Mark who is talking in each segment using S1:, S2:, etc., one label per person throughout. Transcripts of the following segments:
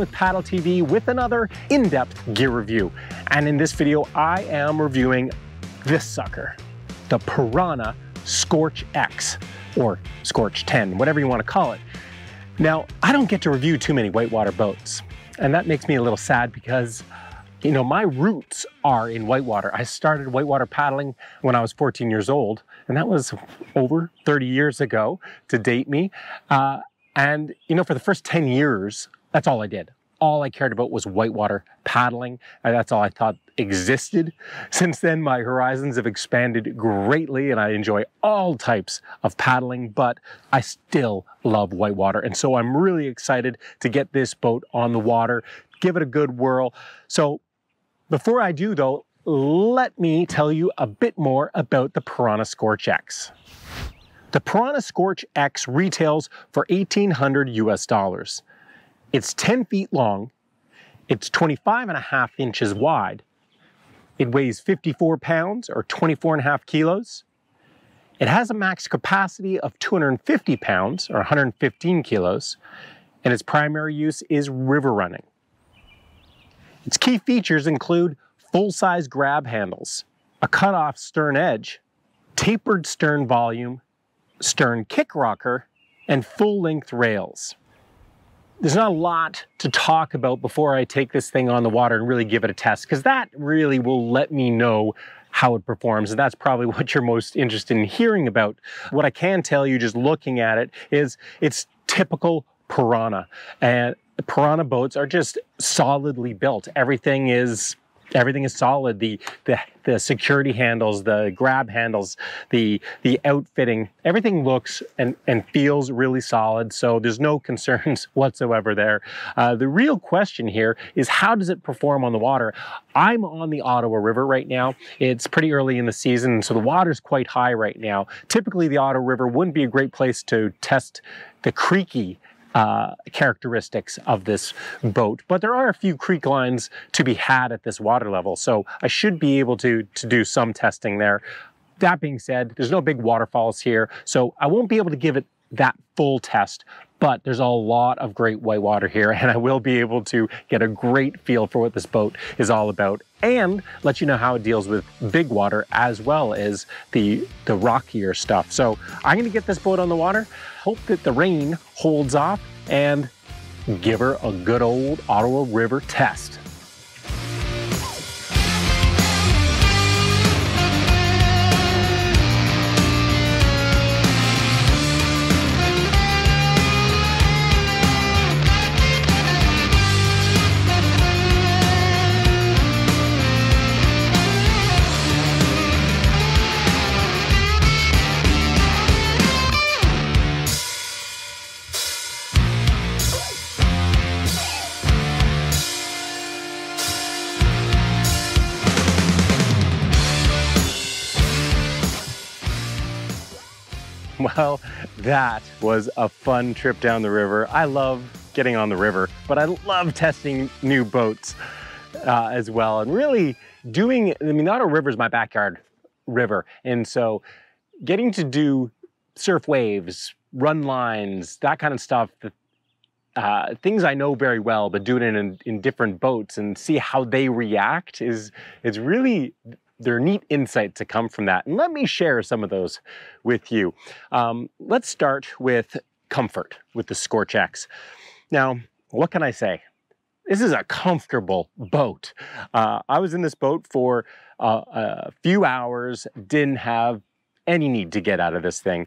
S1: with Paddle TV with another in-depth gear review. And in this video, I am reviewing this sucker, the Pyranha Scorch X, or Scorch 10, whatever you want to call it. Now, I don't get to review too many whitewater boats, and that makes me a little sad because you know, my roots are in whitewater. I started whitewater paddling when I was 14 years old, and that was over 30 years ago to date me. Uh, and, you know, for the first 10 years, that's all I did. All I cared about was whitewater paddling. And that's all I thought existed. Since then, my horizons have expanded greatly and I enjoy all types of paddling, but I still love whitewater. And so I'm really excited to get this boat on the water, give it a good whirl. So before I do though, let me tell you a bit more about the Pyranha Scorch X. The Pyranha Scorch X retails for 1800 US dollars. It's 10 feet long, it's 25 and a half inches wide, it weighs 54 pounds or 24 and a half kilos. It has a max capacity of 250 pounds or 115 kilos, and its primary use is river running. Its key features include full-size grab handles, a cut-off stern edge, tapered stern volume, stern kick rocker, and full-length rails. There's not a lot to talk about before I take this thing on the water and really give it a test, because that really will let me know how it performs. And that's probably what you're most interested in hearing about. What I can tell you just looking at it is it's typical Pyranha. And Pyranha boats are just solidly built. Everything is everything is solid. The, the the security handles, the grab handles, the the outfitting, everything looks and and feels really solid. So there's no concerns whatsoever there. Uh, the real question here is how does it perform on the water? I'm on the Ottawa River right now. It's pretty early in the season, so the water's quite high right now. Typically, the Ottawa River wouldn't be a great place to test the creaky uh, characteristics of this boat, but there are a few creek lines to be had at this water level. So I should be able to, to do some testing there. That being said, there's no big waterfalls here, so I won't be able to give it that full test, but there's a lot of great whitewater here and I will be able to get a great feel for what this boat is all about and let you know how it deals with big water as well as the, the rockier stuff. So I'm gonna get this boat on the water, hope that the rain holds off and give her a good old Ottawa River test. Well, that was a fun trip down the river. I love getting on the river, but I love testing new boats uh, as well. And really doing, I mean, Ottawa River is my backyard river. And so getting to do surf waves, run lines, that kind of stuff, uh, things I know very well, but do it in, in different boats and see how they react is, is really there are neat insights to come from that. And let me share some of those with you. Um, let's start with comfort with the Scorch X. Now, what can I say? This is a comfortable boat. Uh, I was in this boat for uh, a few hours, didn't have any need to get out of this thing.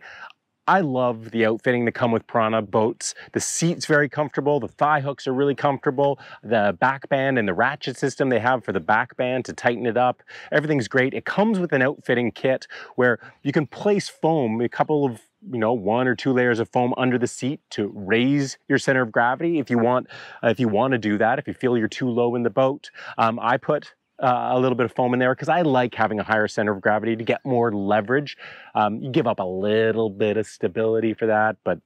S1: I love the outfitting that come with Pyranha boats. The seat's very comfortable. The thigh hooks are really comfortable. The back band and the ratchet system they have for the back band to tighten it up. Everything's great. It comes with an outfitting kit where you can place foam, a couple of you know one or two layers of foam under the seat to raise your center of gravity if you want uh, if you want to do that if you feel you're too low in the boat um, i put uh, a little bit of foam in there because I like having a higher center of gravity to get more leverage. Um, you give up a little bit of stability for that, but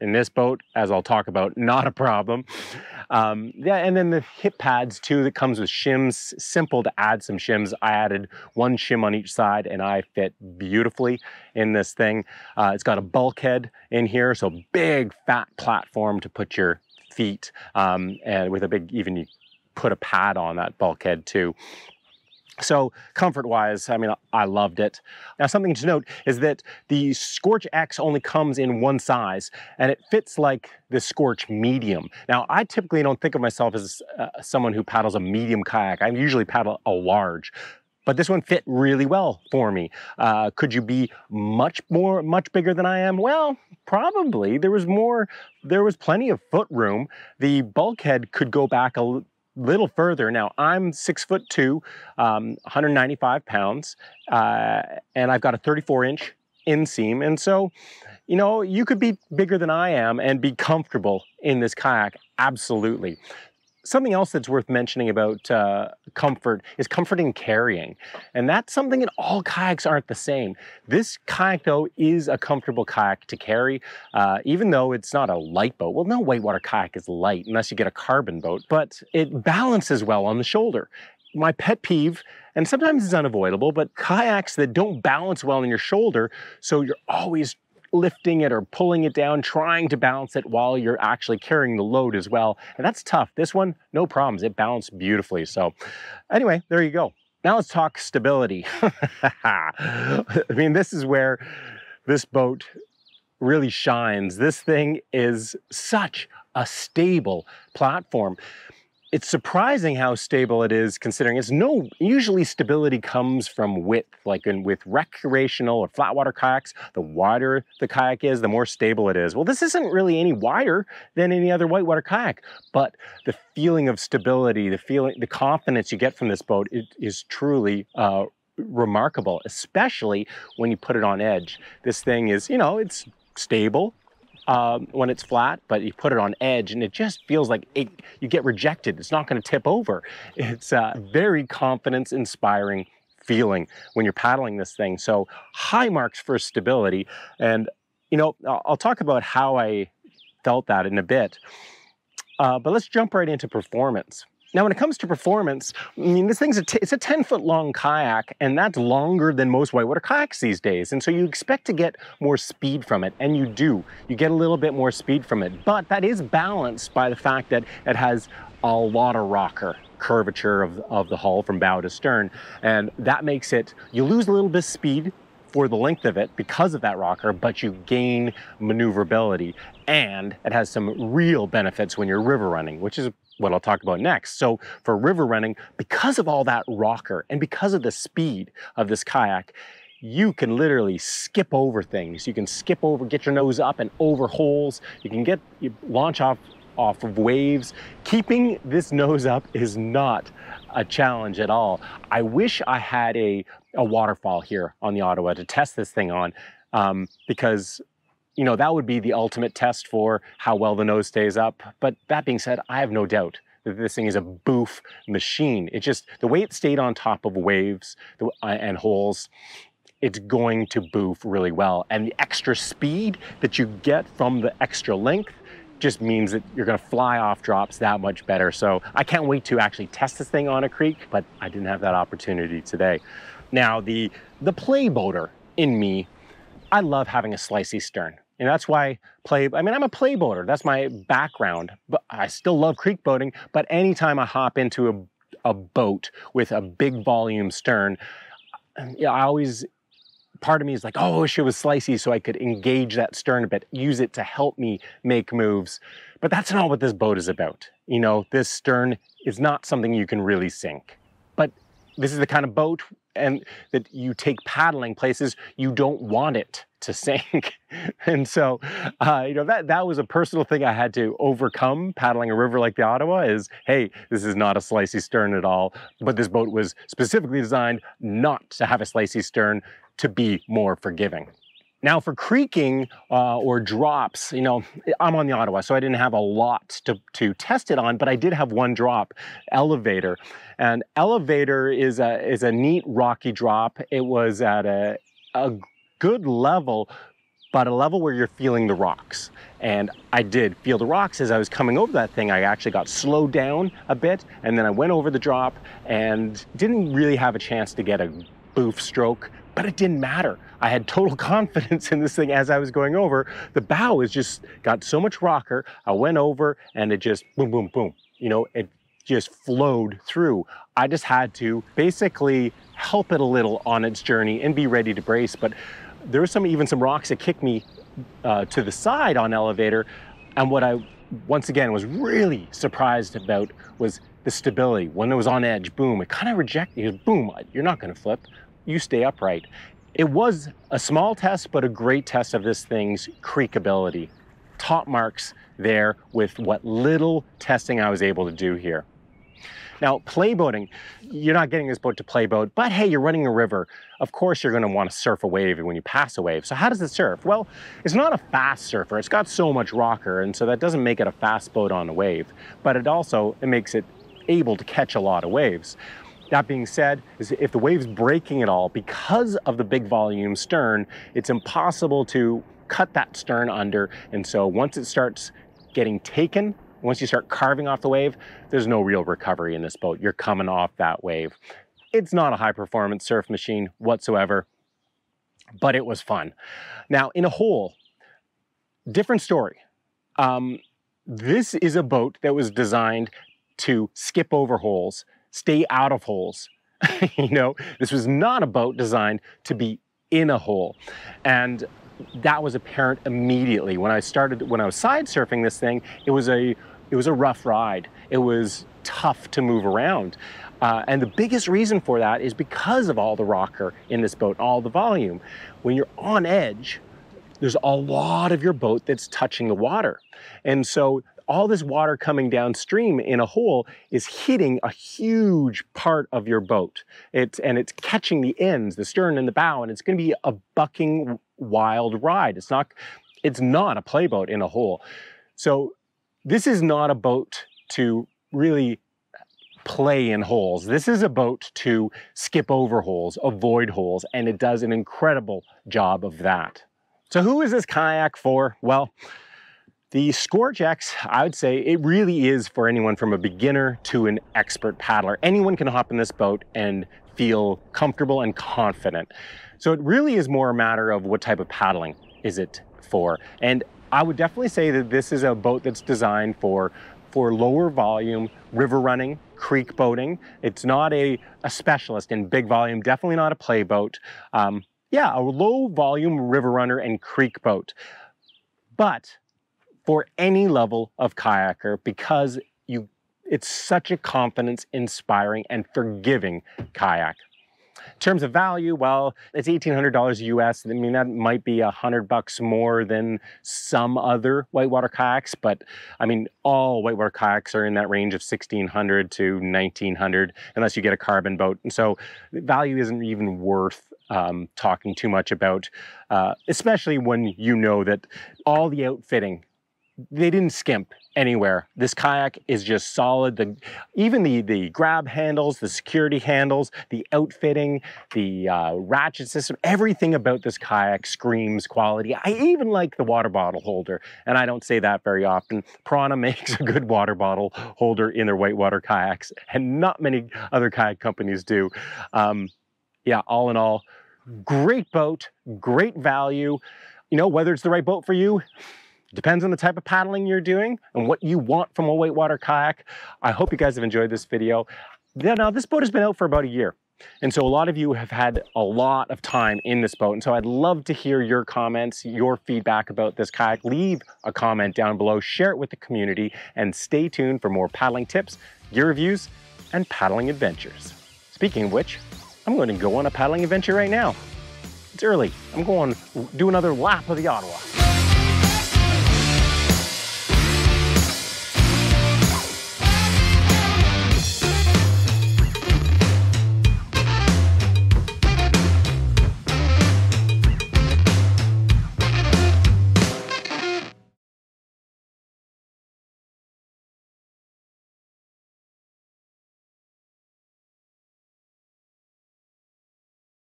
S1: in this boat, as I'll talk about, not a problem. Um, yeah, and then the hip pads too that comes with shims, simple to add some shims. I added one shim on each side and I fit beautifully in this thing. Uh, it's got a bulkhead in here, so big fat platform to put your feet, um, and with a big even you put a pad on that bulkhead too. So comfort wise, I mean, I loved it. Now something to note is that the Scorch X only comes in one size and it fits like the Scorch medium. Now I typically don't think of myself as uh, someone who paddles a medium kayak. I usually paddle a large. But this one fit really well for me. Uh, could you be much more, much bigger than I am? Well, probably. There was more, there was plenty of foot room. The bulkhead could go back a little further. Now I'm six foot two, um, 195 pounds, uh, and I've got a 34 inch inseam. And so, you know, you could be bigger than I am and be comfortable in this kayak. Absolutely. Something else that's worth mentioning about uh, comfort is comfort in carrying. And that's something that all kayaks aren't the same. This kayak though is a comfortable kayak to carry, uh, even though it's not a light boat. Well, no whitewater kayak is light unless you get a carbon boat, but it balances well on the shoulder my pet peeve, and sometimes it's unavoidable, but kayaks that don't balance well on your shoulder, so you're always lifting it or pulling it down, trying to balance it while you're actually carrying the load as well. And that's tough. This one, no problems. It balanced beautifully. So anyway, there you go. Now let's talk stability. I mean, this is where this boat really shines. This thing is such a stable platform it's surprising how stable it is considering it's no usually stability comes from width like in with recreational or flatwater kayaks the wider the kayak is the more stable it is. Well this isn't really any wider than any other whitewater kayak but the feeling of stability the feeling the confidence you get from this boat is truly uh, remarkable especially when you put it on edge. This thing is you know it's stable um, when it's flat, but you put it on edge and it just feels like it, you get rejected. It's not going to tip over. It's a very confidence inspiring feeling when you're paddling this thing. So high marks for stability. And, you know, I'll talk about how I felt that in a bit. Uh, but let's jump right into performance. Now, when it comes to performance, I mean, this thing's a t- it's a 10 foot long kayak, and that's longer than most whitewater kayaks these days. And so you expect to get more speed from it, and you do. You get a little bit more speed from it, but that is balanced by the fact that it has a lot of rocker curvature of, of the hull from bow to stern. And that makes it, you lose a little bit of speed for the length of it because of that rocker, but you gain maneuverability and it has some real benefits when you're river running, which is what I'll talk about next. So for river running, because of all that rocker and because of the speed of this kayak, you can literally skip over things. You can skip over, get your nose up and over holes. You can get, you launch off off of waves. Keeping this nose up is not a challenge at all. I wish I had a, a waterfall here on the Ottawa to test this thing on um, because you know, that would be the ultimate test for how well the nose stays up. But that being said, I have no doubt that this thing is a boof machine. It just, the way it stayed on top of waves uh, and holes, it's going to boof really well. And the extra speed that you get from the extra length just means that you're gonna fly off drops that much better. So I can't wait to actually test this thing on a creek, but I didn't have that opportunity today. Now, the, the play boater in me, I love having a slicey stern. And that's why play, I mean, I'm a play boater. That's my background, but I still love creek boating. But anytime I hop into a, a boat with a big volume stern, um, yeah, I always, part of me is like, oh, I wish it was slicey so I could engage that stern a bit, use it to help me make moves. But that's not what this boat is about. You know, this stern is not something you can really sink. But this is the kind of boat and that you take paddling places you don't want it to sink. and so, uh, you know, that, that was a personal thing I had to overcome paddling a river like the Ottawa is, hey, this is not a slicey stern at all, but this boat was specifically designed not to have a slicey stern to be more forgiving. Now for creeking uh, or drops, you know, I'm on the Ottawa, so I didn't have a lot to, to test it on, but I did have one drop, Elevator. And Elevator is a, is a neat rocky drop. It was at a, a good level, but a level where you're feeling the rocks. And I did feel the rocks as I was coming over that thing. I actually got slowed down a bit, and then I went over the drop and didn't really have a chance to get a boof stroke, but it didn't matter. I had total confidence in this thing as I was going over. The bow is just got so much rocker. I went over and it just boom, boom, boom. You know, it just flowed through. I just had to basically help it a little on its journey and be ready to brace. But there were some even some rocks that kicked me uh, to the side on elevator. And what I once again was really surprised about was the stability. When it was on edge, boom, it kind of rejected, boom, you're not gonna flip, you stay upright. It was a small test, but a great test of this thing's creekability. Top marks there with what little testing I was able to do here. Now, playboating, you're not getting this boat to playboat, but hey, you're running a river. Of course, you're gonna wanna surf a wave when you pass a wave. So how does it surf? Well, it's not a fast surfer. It's got so much rocker, and so that doesn't make it a fast boat on a wave, but it also, it makes it able to catch a lot of waves. That being said, if the wave's breaking at all, because of the big volume stern, it's impossible to cut that stern under. And so once it starts getting taken, once you start carving off the wave, there's no real recovery in this boat. You're coming off that wave. It's not a high performance surf machine whatsoever, but it was fun. Now, in a hole, different story. Um, this is a boat that was designed to skip over holes, stay out of holes. you know, this was not a boat designed to be in a hole. And that was apparent immediately. When I started, when I was side surfing this thing, it was a, it was a rough ride. It was tough to move around. Uh, and the biggest reason for that is because of all the rocker in this boat, all the volume. When you're on edge, there's a lot of your boat that's touching the water. And so all this water coming downstream in a hole is hitting a huge part of your boat. It's, and it's catching the ends, the stern and the bow, and it's gonna be a bucking wild ride. It's not, it's not a playboat in a hole. So this is not a boat to really play in holes. This is a boat to skip over holes, avoid holes, and it does an incredible job of that. So who is this kayak for? Well, the Scorch X, I would say it really is for anyone from a beginner to an expert paddler. Anyone can hop in this boat and feel comfortable and confident. So it really is more a matter of what type of paddling is it for. And I would definitely say that this is a boat that's designed for for lower volume river running, creek boating. It's not a, a specialist in big volume, definitely not a play boat. Um, yeah, a low volume river runner and creek boat. But for any level of kayaker because you it's such a confidence inspiring and forgiving kayak. In terms of value, well, it's $1,800 US. I mean, that might be a hundred bucks more than some other whitewater kayaks, but I mean, all whitewater kayaks are in that range of 1600 to 1900, unless you get a carbon boat. And so value isn't even worth um, talking too much about, uh, especially when you know that all the outfitting they didn't skimp anywhere. This kayak is just solid. The, even the, the grab handles, the security handles, the outfitting, the uh, ratchet system, everything about this kayak screams quality. I even like the water bottle holder, and I don't say that very often. Pyranha makes a good water bottle holder in their whitewater kayaks, and not many other kayak companies do. Um, yeah, all in all, great boat, great value. You know, whether it's the right boat for you, Depends on the type of paddling you're doing and what you want from a whitewater kayak. I hope you guys have enjoyed this video. Now, this boat has been out for about a year. And so a lot of you have had a lot of time in this boat. And so I'd love to hear your comments, your feedback about this kayak. Leave a comment down below, share it with the community, and stay tuned for more paddling tips, gear reviews, and paddling adventures. Speaking of which, I'm going to go on a paddling adventure right now. It's early. I'm going to do another lap of the Ottawa.